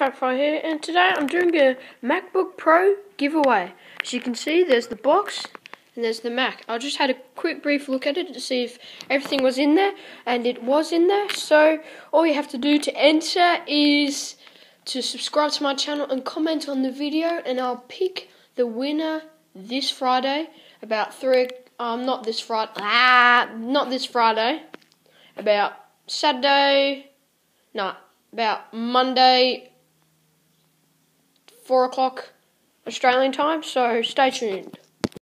Fire here, and today I'm doing a MacBook Pro giveaway. As you can see, there's the box and there's the Mac. I just had a quick brief look at it to see if everything was in there, and it was in there. So all you have to do to enter is to subscribe to my channel and comment on the video, and I'll pick the winner this Friday about three. Um, not this Friday. Ah, not this Friday. About Saturday. No, about Monday 4 o'clock Australian time, so stay tuned.